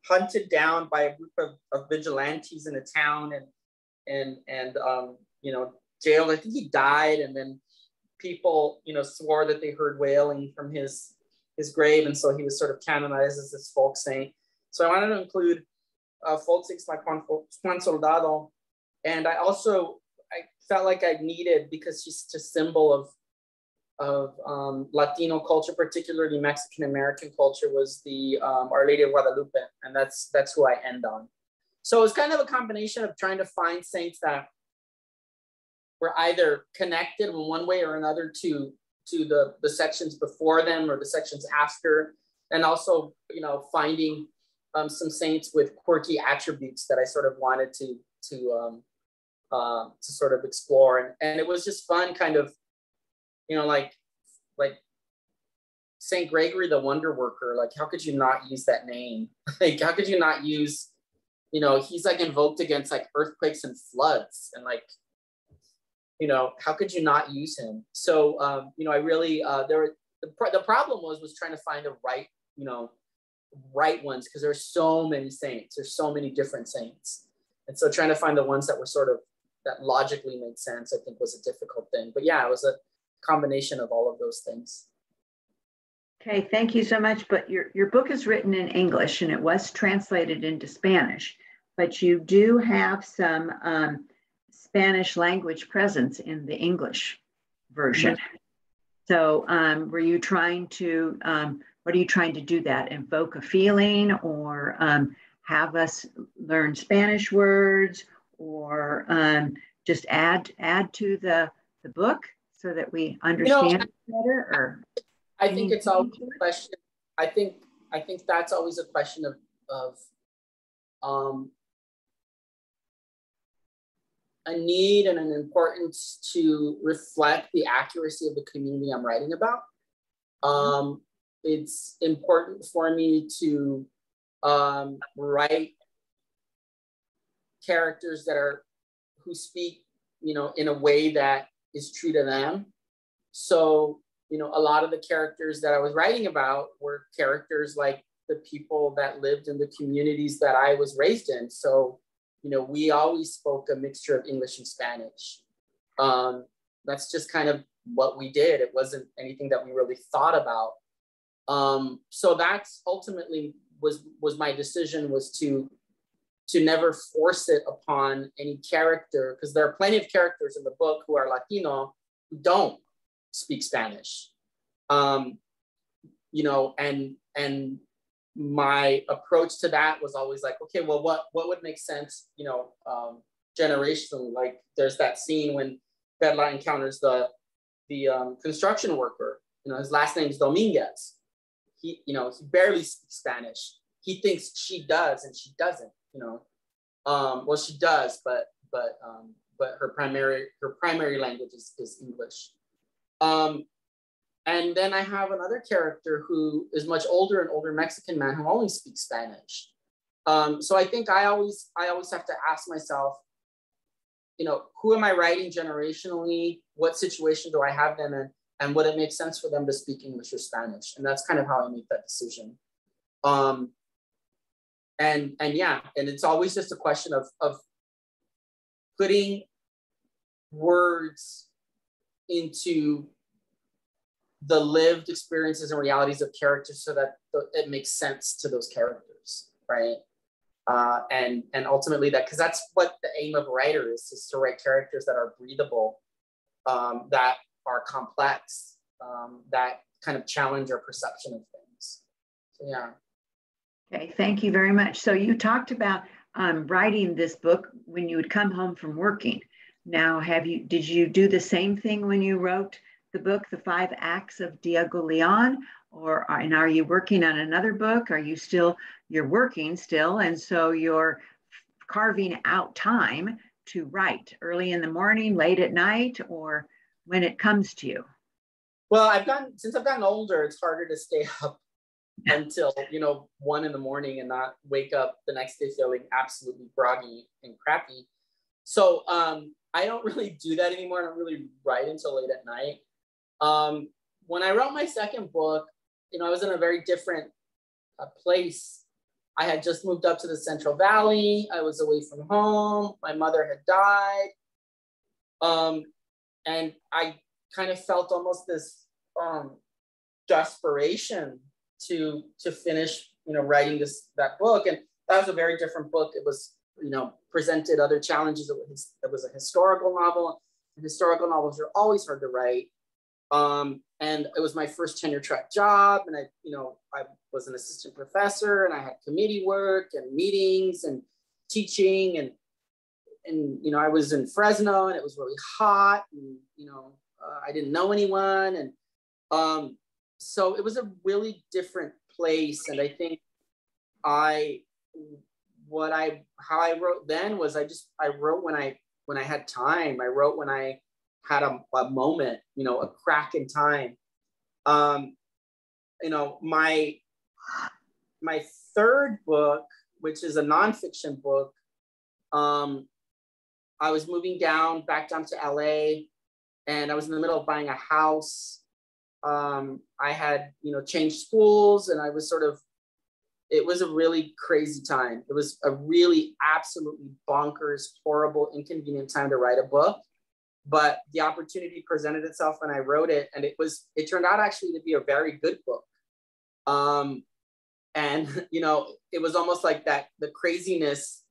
hunted down by a group of, of vigilantes in a town and, and, and um, you know, jailed. I think he died. And then people, you know, swore that they heard wailing from his, his grave. And so he was sort of canonized as this folk saint. So I wanted to include uh, folk saints like Juan, Juan Soldado. And I also felt like I needed because she's a symbol of of um, Latino culture, particularly Mexican American culture, was the um, Our Lady of Guadalupe, and that's that's who I end on. So it's kind of a combination of trying to find saints that were either connected in one way or another to to the the sections before them or the sections after, and also you know finding um, some saints with quirky attributes that I sort of wanted to to um, to sort of explore. And, and it was just fun, kind of, you know, like, like St. Gregory the Wonder Worker. Like, how could you not use that name? like, how could you not use, you know, he's like invoked against like earthquakes and floods and like, you know, how could you not use him? So, um, you know, I really, uh, there were, the, the problem was, was trying to find the right, you know, right ones because there's so many saints. There's so many different saints. And so trying to find the ones that were sort of that logically made sense, I think was a difficult thing. But yeah, it was a combination of all of those things. Okay, thank you so much. But your, your book is written in English and it was translated into Spanish, but you do have some um, Spanish language presence in the English version. Mm-hmm. So um, were you trying to, um, what are you trying to do that? Invoke a feeling or um, have us learn Spanish words or um, just add add to the the book so that we understand you know, better or i think it's always a question i think i think that's always a question of of um a need and an importance to reflect the accuracy of the community I'm writing about. Um, it's important for me to um, write characters that are who speak, you know, in a way that is true to them. So, you know, a lot of the characters that I was writing about were characters like the people that lived in the communities that I was raised in. So, you know, we always spoke a mixture of English and Spanish. Um, that's just kind of what we did. It wasn't anything that we really thought about. Um, so that's ultimately was was my decision was to to never force it upon any character because there are plenty of characters in the book who are Latino who don't speak Spanish. Um, you know, and and my approach to that was always like, okay, well, what what would make sense, you know, um, generationally? Like, there's that scene when Perla encounters the the um, construction worker. You know, his last name is Dominguez. He, you know, he barely speaks Spanish. He thinks she does, and she doesn't. You know, um, well, she does, but but um, but her primary her primary language is, is English. Um, and then I have another character who is much older, an older Mexican man who only speaks Spanish. Um, so I think I always I always have to ask myself, you know, who am I writing generationally? What situation do I have them in? And would it make sense for them to speak English or Spanish? And that's kind of how I make that decision. Um, and and yeah, and it's always just a question of of putting words into the lived experiences and realities of characters so that it makes sense to those characters, right? Uh, and and ultimately that because that's what the aim of a writer is is to write characters that are breathable, um, that are complex, um, that kind of challenge our perception of things. So yeah. Okay, thank you very much. So you talked about um, writing this book when you would come home from working. Now, have you did you do the same thing when you wrote the book, The Five Acts of Diego Leon? Or and are you working on another book? Are you still you're working still, and so you're carving out time to write early in the morning, late at night, or when it comes to you? Well, I've gotten since I've gotten older, it's harder to stay up until you know one in the morning and not wake up the next day feeling absolutely groggy and crappy. So um, I don't really do that anymore. I don't really write until late at night. Um, when I wrote my second book, you know, I was in a very different uh, place. I had just moved up to the Central Valley. I was away from home. My mother had died. Um, and I kind of felt almost this um, desperation to to finish, you know, writing this that book. And that was a very different book. It was, you know, presented other challenges. It was, it was a historical novel. And historical novels are always hard to write. Um, and it was my first tenure track job. And I, you know, I was an assistant professor and I had committee work and meetings and teaching and, and, you know, I was in Fresno and it was really hot and, you know, uh, I didn't know anyone. And um, so it was a really different place. And I think I, what I, how I wrote then was I just, I wrote when I, when I had time, I wrote when I had a, a moment, you know, a crack in time. Um, you know, my my third book, which is a nonfiction book, um, I was moving down back down to LA, and I was in the middle of buying a house. Um, I had, you know, changed schools, and I was sort of. It was a really crazy time. It was a really absolutely bonkers, horrible, inconvenient time to write a book but the opportunity presented itself and I wrote it, and it was it turned out actually to be a very good book. Um, and you know, it was almost like that the craziness,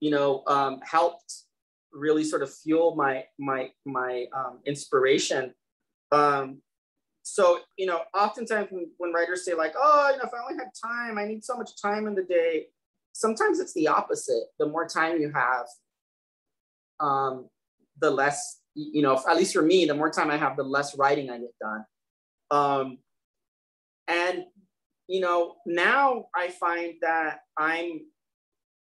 you know, um, helped really sort of fuel my my my um, inspiration. Um, so you know, oftentimes when, when writers say like, oh, you know, if I only had time, I need so much time in the day. Sometimes it's the opposite. The more time you have, um, the less you know, at least for me, the more time I have, the less writing I get done. Um, and you know, now I find that I'm,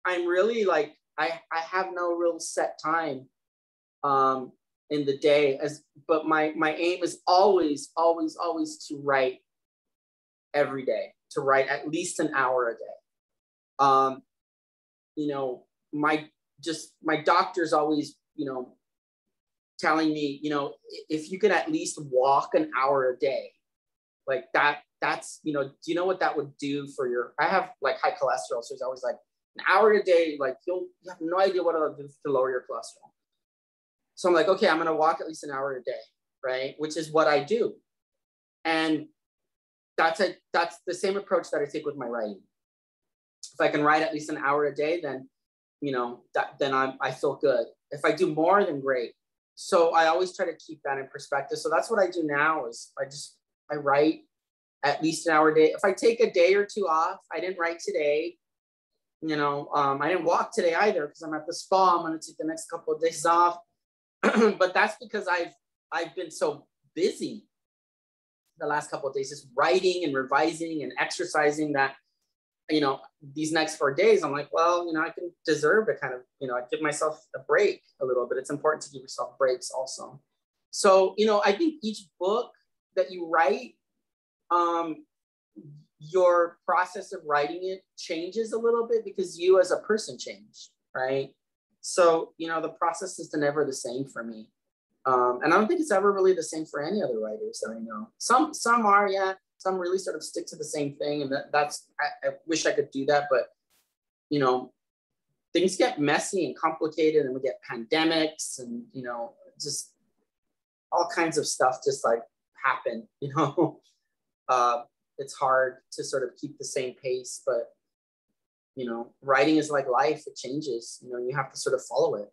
I'm really like I I have no real set time. um, in the day as but my my aim is always always always to write every day to write at least an hour a day. Um you know my just my doctor's always you know telling me you know if you can at least walk an hour a day like that that's you know do you know what that would do for your i have like high cholesterol so it's always like an hour a day like you'll you have no idea what it'll do to lower your cholesterol so I'm like, okay, I'm going to walk at least an hour a day, right? Which is what I do. And that's a that's the same approach that I take with my writing. If I can write at least an hour a day, then you know that then I'm, I feel good. If I do more, then great. So I always try to keep that in perspective. So that's what I do now is I just I write at least an hour a day. If I take a day or two off, I didn't write today. You know, um, I didn't walk today either because I'm at the spa. I'm going to take the next couple of days off. but that's because I've I've been so busy the last couple of days, just writing and revising and exercising that, you know, these next four days, I'm like, well, you know, I can deserve to kind of, you know, I give myself a break a little bit. It's important to give yourself breaks also. So, you know, I think each book that you write, um, your process of writing it changes a little bit because you as a person change, right? So, you know, the process is never the same for me. Um, and I don't think it's ever really the same for any other writers that I know. Some, some are, yeah, some really sort of stick to the same thing. And that, that's, I, I wish I could do that, but you know, things get messy and complicated and we get pandemics and, you know, just all kinds of stuff just like happen, you know, uh, it's hard to sort of keep the same pace, but you know, writing is like life, it changes, you know, you have to sort of follow it.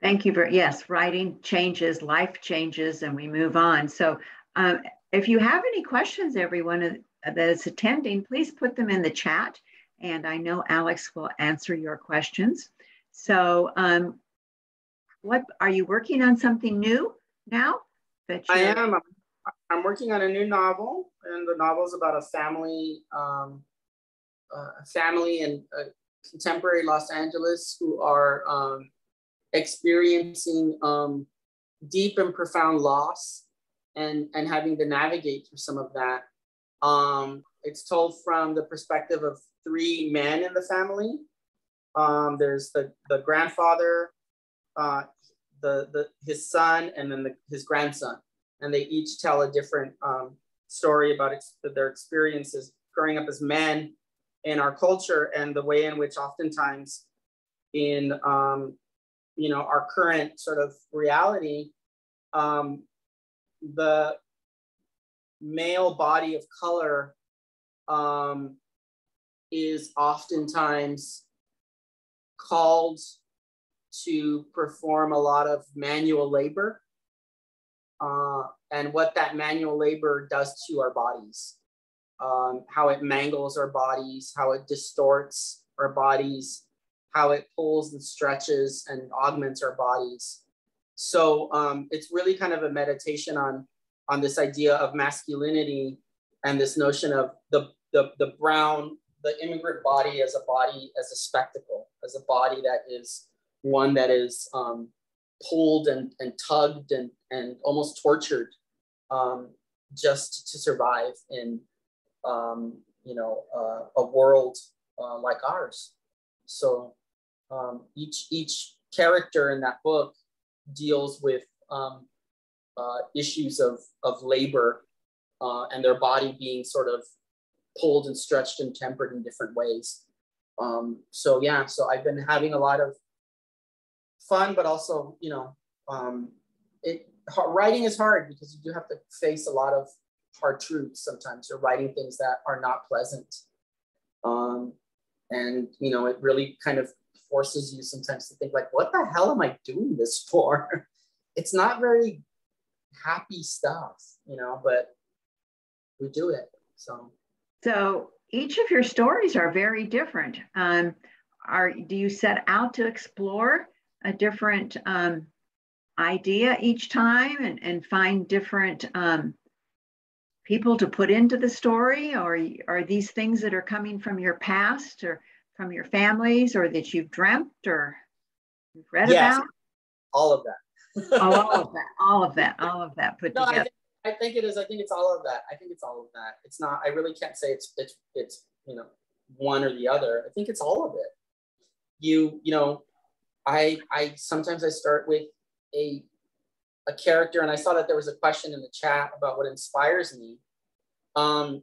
Thank you for, yes, writing changes, life changes, and we move on. So um, if you have any questions, everyone that is attending, please put them in the chat. And I know Alex will answer your questions. So um, what, are you working on something new now? That I am. I'm working on a new novel, and the novel is about a family um, a family in contemporary Los Angeles who are um, experiencing um, deep and profound loss and, and having to navigate through some of that. Um, it's told from the perspective of three men in the family. Um, there's the, the grandfather, uh, the, the, his son, and then the, his grandson. And they each tell a different um, story about ex- their experiences growing up as men in our culture and the way in which oftentimes in um, you know our current sort of reality um, the male body of color um, is oftentimes called to perform a lot of manual labor uh, and what that manual labor does to our bodies um, how it mangles our bodies, how it distorts our bodies, how it pulls and stretches and augments our bodies. So um, it's really kind of a meditation on, on this idea of masculinity and this notion of the, the, the brown, the immigrant body as a body, as a spectacle, as a body that is one that is um, pulled and, and tugged and, and almost tortured um, just to survive in um, you know, uh, a world uh, like ours. So um, each each character in that book deals with um, uh, issues of of labor uh, and their body being sort of pulled and stretched and tempered in different ways. Um, so yeah, so I've been having a lot of fun, but also you know, um, it writing is hard because you do have to face a lot of hard truths sometimes. You're writing things that are not pleasant. Um, and you know it really kind of forces you sometimes to think like what the hell am i doing this for? It's not very happy stuff you know but we do it so. So each of your stories are very different. Um, are do you set out to explore a different um, idea each time and, and find different um, people to put into the story or are these things that are coming from your past or from your families or that you've dreamt or read yes. about all of that. oh, all of that, all of that, all of that put no, together. I think, I think it is. I think it's all of that. I think it's all of that. It's not. I really can't say it's it's it's you know one or the other. I think it's all of it. You you know, I I sometimes I start with a a character, and I saw that there was a question in the chat about what inspires me. Um,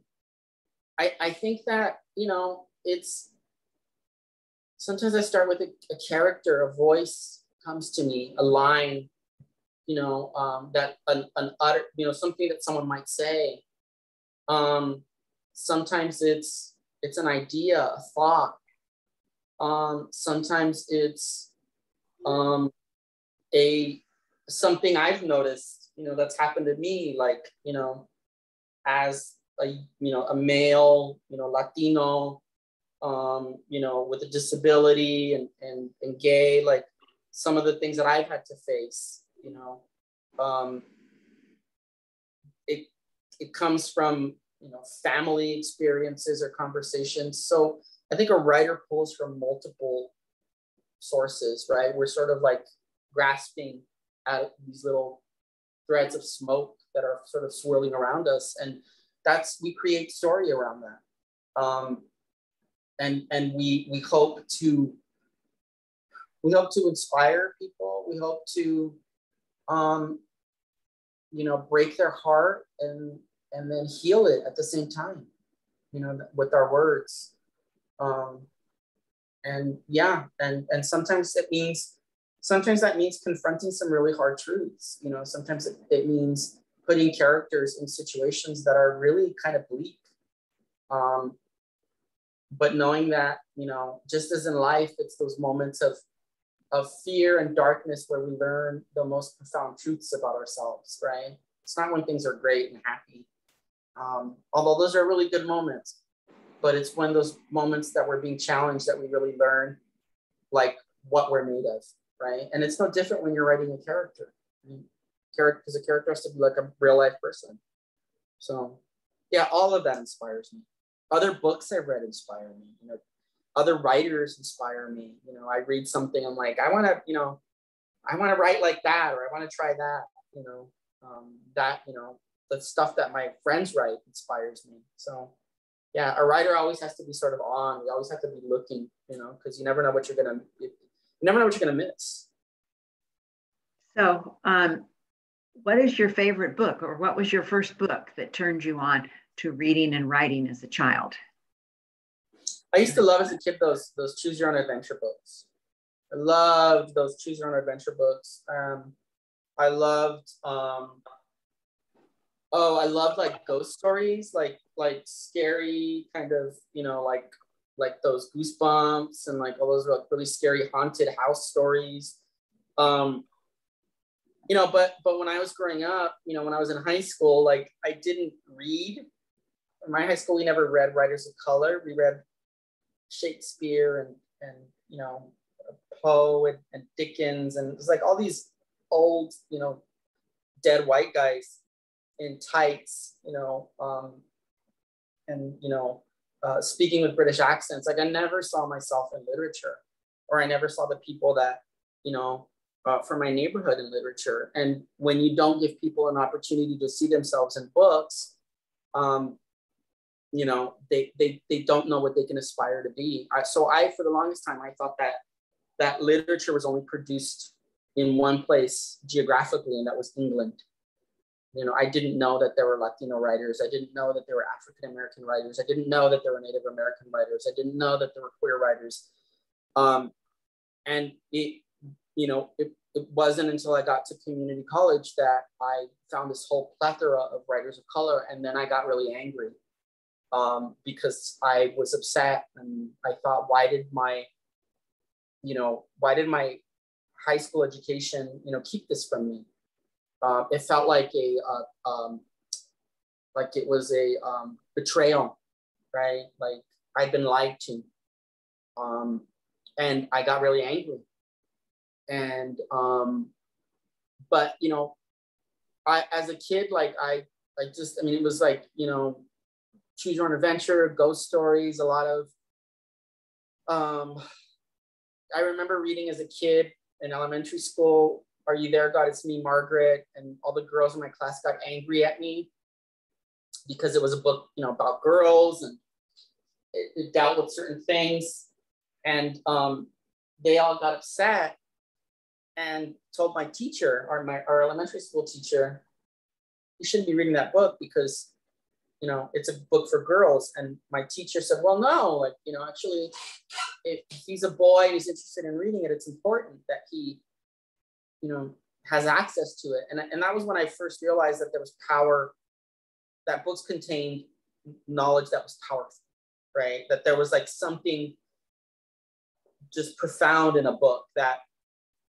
I I think that you know it's sometimes I start with a, a character, a voice comes to me, a line, you know, um, that an, an utter, you know, something that someone might say. Um, sometimes it's it's an idea, a thought. Um, sometimes it's um, a something I've noticed, you know, that's happened to me, like you know, as a you know a male, you know, Latino, um, you know, with a disability and, and, and gay, like some of the things that I've had to face, you know, um, it, it comes from, you know, family experiences or conversations. So I think a writer pulls from multiple sources, right? We're sort of like grasping at these little threads of smoke that are sort of swirling around us. And that's, we create story around that. Um, and and we we hope to we hope to inspire people. We hope to um, you know break their heart and and then heal it at the same time. You know, with our words. Um, and yeah, and and sometimes it means sometimes that means confronting some really hard truths. You know, sometimes it, it means putting characters in situations that are really kind of bleak. Um, but knowing that you know just as in life it's those moments of of fear and darkness where we learn the most profound truths about ourselves right it's not when things are great and happy um, although those are really good moments but it's when those moments that we're being challenged that we really learn like what we're made of right and it's no different when you're writing a character because a character has to be like a real life person so yeah all of that inspires me other books I've read inspire me. You know, other writers inspire me. You know, I read something, I'm like, I want to, you know, I want to write like that, or I want to try that. You know, um, that you know, the stuff that my friends write inspires me. So, yeah, a writer always has to be sort of on. We always have to be looking. You know, because you never know what you're gonna, you never know what you're gonna miss. So, um, what is your favorite book, or what was your first book that turned you on to reading and writing as a child? I used to love as a kid those those choose your own adventure books. I loved those choose your own adventure books. Um, I loved um, oh I loved like ghost stories, like like scary kind of you know like like those goosebumps and like all those like really scary haunted house stories. Um, you know, but but when I was growing up, you know, when I was in high school, like I didn't read in my high school, we never read writers of color. We read Shakespeare and, and you know, Poe and, and Dickens. And it's like all these old, you know, dead white guys in tights, you know, um, and, you know, uh, speaking with British accents. Like I never saw myself in literature or I never saw the people that, you know, uh, from my neighborhood in literature. And when you don't give people an opportunity to see themselves in books, um, you know they they they don't know what they can aspire to be I, so i for the longest time i thought that that literature was only produced in one place geographically and that was england you know i didn't know that there were latino writers. I didn't know that there were african american writers. I didn't know that there were native american writers. I didn't know that there were queer writers. Um, and it you know it, it wasn't until i got to community college that i found this whole plethora of writers of color and then i got really angry um, because I was upset and I thought, why did my, you know, why did my high school education, you know, keep this from me? Uh, it felt like a, uh, um, like it was a um, betrayal, right? Like I'd been lied to. Um, and I got really angry. And, um, but, you know, I, as a kid, like I, I just, I mean, it was like, you know, choose your own adventure, ghost stories, a lot of. Um, I remember reading as a kid in elementary school Are You There, God? It's Me, Margaret. And all the girls in my class got angry at me because it was a book, you know, about girls and it, it dealt with certain things. And um, they all got upset and told my teacher, or my our elementary school teacher, you shouldn't be reading that book because you know it's a book for girls. And my teacher said, well, no, like you know, actually, if he's a boy and he's interested in reading it, it's important that he, you know, has access to it. And, and that was when I first realized that there was power, that books contained knowledge that was powerful, right? That there was like something just profound in a book that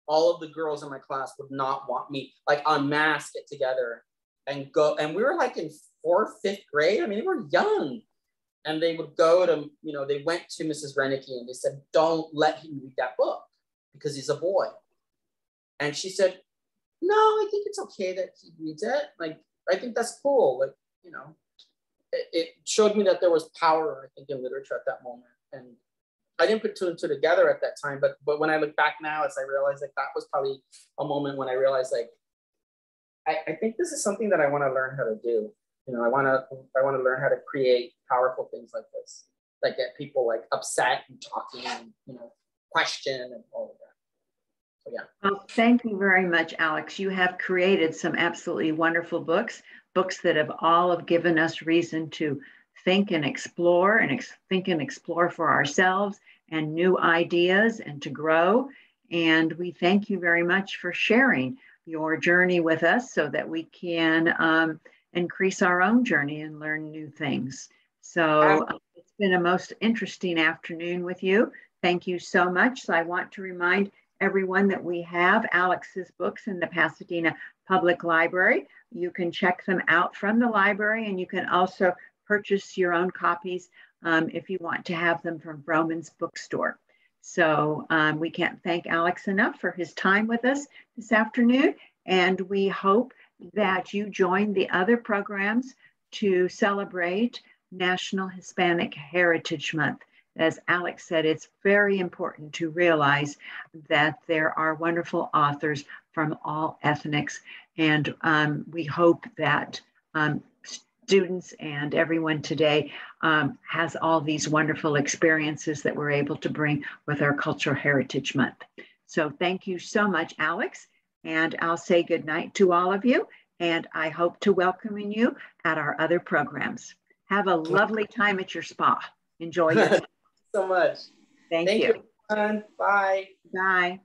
all of the girls in my class would not want me like unmask it together and go and we were like in fourth fifth grade i mean they were young and they would go to you know they went to mrs Renicky and they said don't let him read that book because he's a boy and she said no i think it's okay that he reads it like i think that's cool like you know it, it showed me that there was power i think in literature at that moment and I didn't put two and two together at that time, but but when I look back now, as I realized like that was probably a moment when I realized like I, I think this is something that I want to learn how to do. You know, I want to I want to learn how to create powerful things like this that get people like upset and talking and you know question and all of that. So yeah. Well, thank you very much, Alex. You have created some absolutely wonderful books, books that have all have given us reason to think and explore and ex- think and explore for ourselves and new ideas and to grow. And we thank you very much for sharing your journey with us so that we can um, increase our own journey and learn new things. So uh, it's been a most interesting afternoon with you. Thank you so much. So I want to remind everyone that we have Alex's books in the Pasadena Public Library. You can check them out from the library and you can also purchase your own copies um, if you want to have them from Vroman's bookstore. So um, we can't thank Alex enough for his time with us this afternoon. And we hope that you join the other programs to celebrate National Hispanic Heritage Month. As Alex said, it's very important to realize that there are wonderful authors from all ethnics. And um, we hope that um, students and everyone today um, has all these wonderful experiences that we're able to bring with our Cultural Heritage Month. So thank you so much, Alex. And I'll say good night to all of you. And I hope to welcome you at our other programs. Have a lovely time at your spa. Enjoy your so much. Thank, Thank you. you. Bye. Bye.